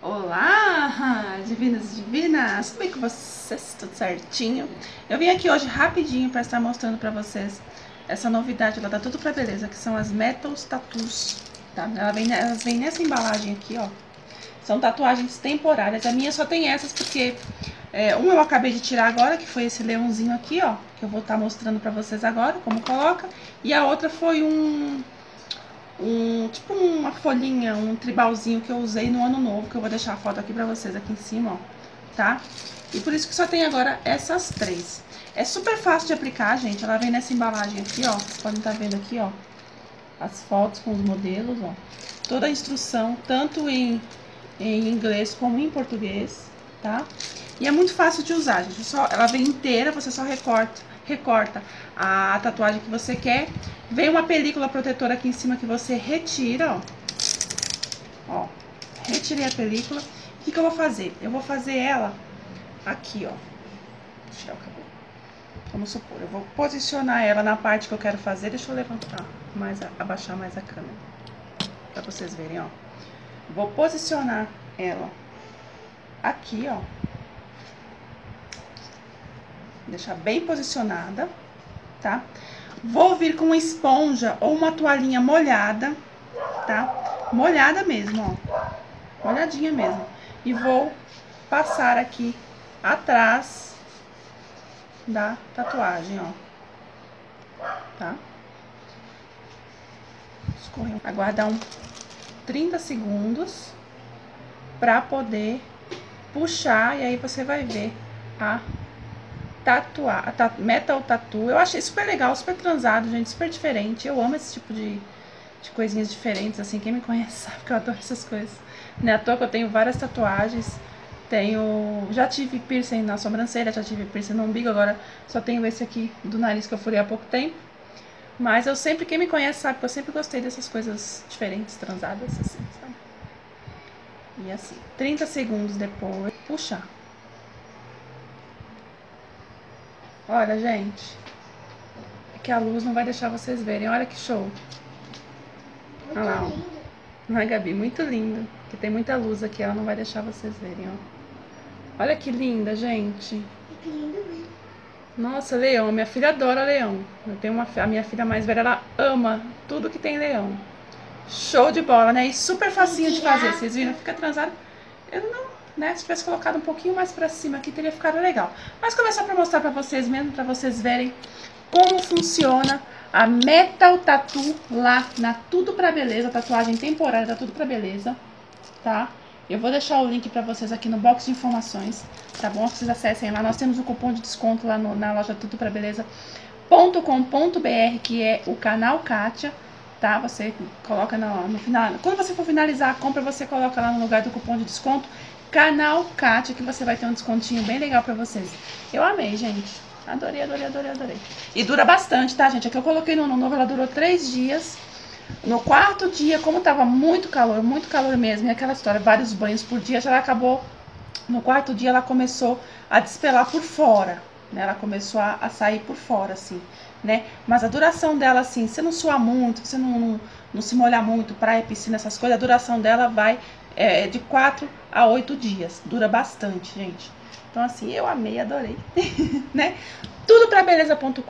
Olá, divinas e divinas, tudo bem com vocês? Tudo certinho? Eu vim aqui hoje rapidinho para estar mostrando para vocês essa novidade lá da Tudo Pra Beleza, que são as Metal Tattoos, tá? Ela vem, elas vêm nessa embalagem aqui, ó. São tatuagens temporárias. A minha só tem essas porque é, uma eu acabei de tirar agora, que foi esse leãozinho aqui, ó. Que eu vou estar tá mostrando pra vocês agora, como coloca. E a outra foi um um tipo uma folhinha, um tribalzinho que eu usei no ano novo, que eu vou deixar a foto aqui pra vocês aqui em cima, ó, tá? E por isso que só tem agora essas três. É super fácil de aplicar, gente, ela vem nessa embalagem aqui, ó, vocês podem estar tá vendo aqui, ó, as fotos com os modelos, ó. Toda a instrução, tanto em, em inglês como em português, tá? E é muito fácil de usar, gente, só, ela vem inteira, você só recorta recorta a tatuagem que você quer. Vem uma película protetora aqui em cima que você retira, ó. Ó, retirei a película. O que, que eu vou fazer? Eu vou fazer ela aqui, ó. Tirar o cabelo. Vamos supor, eu vou posicionar ela na parte que eu quero fazer. Deixa eu levantar, mais, abaixar mais a câmera. Pra vocês verem, ó. Vou posicionar ela aqui, ó deixar bem posicionada, tá? Vou vir com uma esponja ou uma toalhinha molhada, tá? Molhada mesmo, ó. Molhadinha mesmo. E vou passar aqui atrás da tatuagem, ó. Tá? Aguardar um 30 segundos pra poder puxar e aí você vai ver a tatuar, metal tatu. Eu achei super legal, super transado, gente, super diferente. Eu amo esse tipo de, de coisinhas diferentes, assim. Quem me conhece sabe que eu adoro essas coisas. Não é à toa que eu tenho várias tatuagens. Tenho. Já tive piercing na sobrancelha, já tive piercing no umbigo, agora só tenho esse aqui do nariz que eu furei há pouco tempo. Mas eu sempre, quem me conhece sabe que eu sempre gostei dessas coisas diferentes, transadas, assim, sabe? E assim, 30 segundos depois, puxar. Olha, gente. É que a luz não vai deixar vocês verem. Olha que show. Olha lá, ó. Não é, Gabi? Muito lindo. Que tem muita luz aqui, ela não vai deixar vocês verem, ó. Olha que linda, gente. Que lindo mesmo. Nossa, leão. Minha filha adora leão. Eu tenho uma, a minha filha mais velha, ela ama tudo que tem leão. Show de bola, né? E super facinho de fazer. Vocês viram? Fica transado. Eu não né? Se tivesse colocado um pouquinho mais pra cima aqui, teria ficado legal. Mas começar pra mostrar pra vocês mesmo, pra vocês verem como funciona a Metal Tattoo lá na Tudo Pra Beleza, tatuagem temporária da Tudo Pra Beleza, tá? Eu vou deixar o link pra vocês aqui no box de informações, tá bom? Vocês acessem lá, nós temos o um cupom de desconto lá no, na loja Tudo Pra Beleza.com.br, que é o canal Kátia, tá? Você coloca no, no final, quando você for finalizar a compra, você coloca lá no lugar do cupom de desconto Canal Kátia, que você vai ter um descontinho bem legal pra vocês. Eu amei, gente. Adorei, adorei, adorei, adorei. E dura bastante, tá, gente? Aqui eu coloquei no ano novo, ela durou três dias. No quarto dia, como tava muito calor, muito calor mesmo, e aquela história, vários banhos por dia, já acabou. No quarto dia, ela começou a despelar por fora, né? Ela começou a, a sair por fora, assim, né? Mas a duração dela, assim, você não suar muito, você não, não, não se molhar muito, praia, piscina, essas coisas, a duração dela vai é, de 4 a 8 dias. Dura bastante, gente. Então, assim, eu amei, adorei. né? Tudo pra beleza.com.br,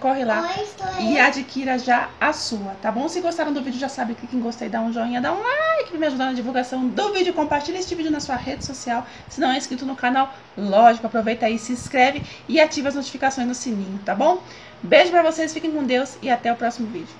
corre lá e adquira já a sua, tá bom? Se gostaram do vídeo, já sabe, clique em gostei, dá um joinha, dá um like pra me ajudar na divulgação do vídeo, compartilha este vídeo na sua rede social. Se não é inscrito no canal, lógico, aproveita aí, se inscreve e ativa as notificações no sininho, tá bom? Beijo pra vocês, fiquem com Deus e até o próximo vídeo.